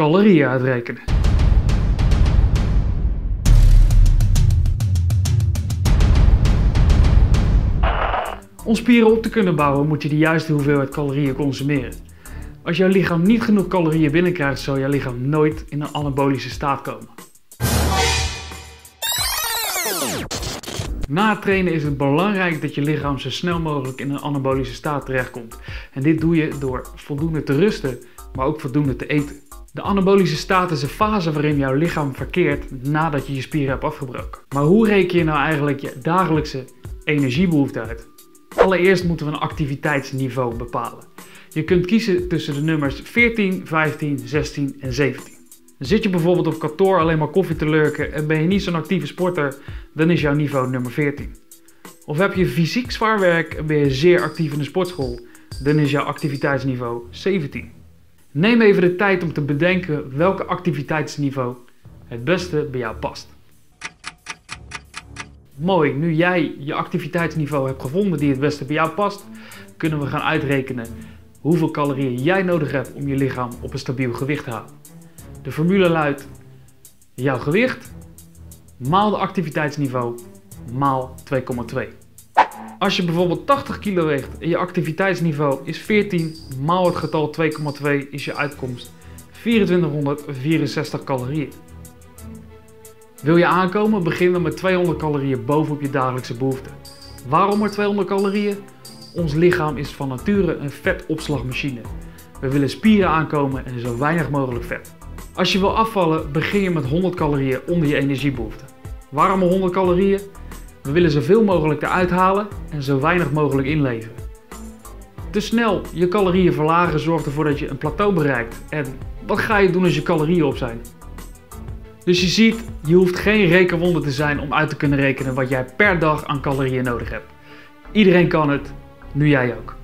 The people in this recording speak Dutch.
calorieën uitrekenen. Om spieren op te kunnen bouwen moet je de juiste hoeveelheid calorieën consumeren. Als jouw lichaam niet genoeg calorieën binnenkrijgt, zal jouw lichaam nooit in een anabolische staat komen. Na het trainen is het belangrijk dat je lichaam zo snel mogelijk in een anabolische staat terechtkomt. En dit doe je door voldoende te rusten, maar ook voldoende te eten. De anabolische staat is een fase waarin jouw lichaam verkeert nadat je je spieren hebt afgebroken. Maar hoe reken je nou eigenlijk je dagelijkse energiebehoefte uit? Allereerst moeten we een activiteitsniveau bepalen. Je kunt kiezen tussen de nummers 14, 15, 16 en 17. Zit je bijvoorbeeld op kantoor alleen maar koffie te lurken en ben je niet zo'n actieve sporter, dan is jouw niveau nummer 14. Of heb je fysiek zwaar werk en ben je zeer actief in de sportschool, dan is jouw activiteitsniveau 17. Neem even de tijd om te bedenken welke activiteitsniveau het beste bij jou past. Mooi, nu jij je activiteitsniveau hebt gevonden die het beste bij jou past, kunnen we gaan uitrekenen hoeveel calorieën jij nodig hebt om je lichaam op een stabiel gewicht te houden. De formule luidt jouw gewicht maal de activiteitsniveau maal 2,2. Als je bijvoorbeeld 80 kilo weegt en je activiteitsniveau is 14 maal het getal 2,2 is je uitkomst 2464 calorieën. Wil je aankomen, begin dan met 200 calorieën bovenop je dagelijkse behoefte. Waarom maar 200 calorieën? Ons lichaam is van nature een vetopslagmachine. We willen spieren aankomen en zo weinig mogelijk vet. Als je wil afvallen, begin je met 100 calorieën onder je energiebehoefte. Waarom 100 calorieën? We willen zoveel mogelijk eruit halen en zo weinig mogelijk inleveren. Te snel je calorieën verlagen zorgt ervoor dat je een plateau bereikt. En wat ga je doen als je calorieën op zijn? Dus je ziet, je hoeft geen rekenwonder te zijn om uit te kunnen rekenen wat jij per dag aan calorieën nodig hebt. Iedereen kan het, nu jij ook.